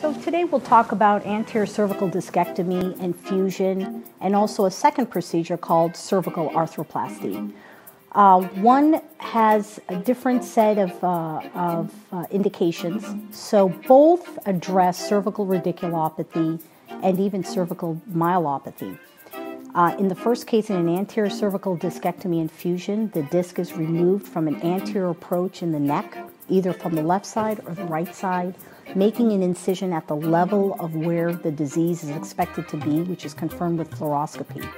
So today we'll talk about anterior cervical discectomy and fusion, and also a second procedure called cervical arthroplasty. Uh, one has a different set of, uh, of uh, indications, so both address cervical radiculopathy and even cervical myelopathy. Uh, in the first case, in an anterior cervical discectomy and fusion, the disc is removed from an anterior approach in the neck, either from the left side or the right side, making an incision at the level of where the disease is expected to be, which is confirmed with fluoroscopy.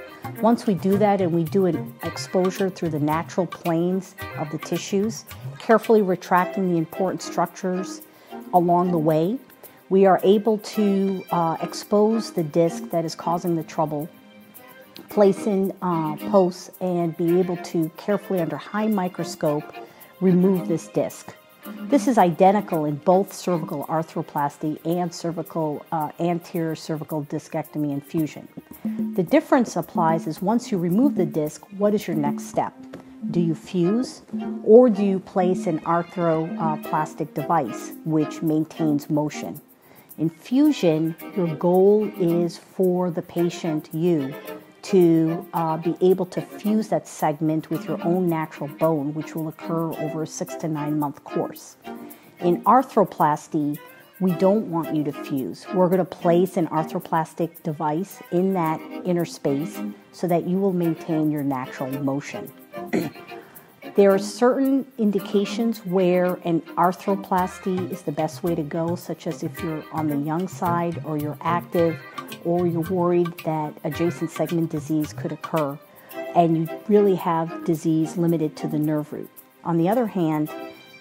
Once we do that and we do an exposure through the natural planes of the tissues, carefully retracting the important structures along the way, we are able to uh, expose the disc that is causing the trouble, place in uh, posts, and be able to carefully, under high microscope, remove this disc. This is identical in both cervical arthroplasty and cervical uh, anterior cervical discectomy and fusion. The difference applies is once you remove the disc, what is your next step? Do you fuse or do you place an arthroplastic device which maintains motion? In fusion, your goal is for the patient, you, to uh, be able to fuse that segment with your own natural bone, which will occur over a six to nine month course. In arthroplasty, we don't want you to fuse. We're going to place an arthroplastic device in that inner space so that you will maintain your natural motion. There are certain indications where an arthroplasty is the best way to go, such as if you're on the young side or you're active or you're worried that adjacent segment disease could occur and you really have disease limited to the nerve root. On the other hand,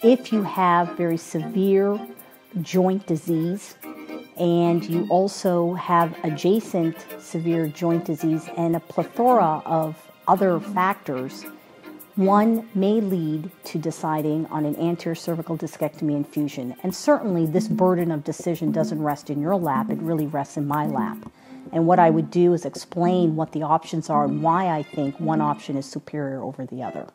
if you have very severe joint disease and you also have adjacent severe joint disease and a plethora of other factors, one may lead to deciding on an anterior cervical discectomy and fusion. And certainly, this mm-hmm. burden of decision mm-hmm. doesn't rest in your lap, it really rests in my lap. And what I would do is explain what the options are and why I think one option is superior over the other.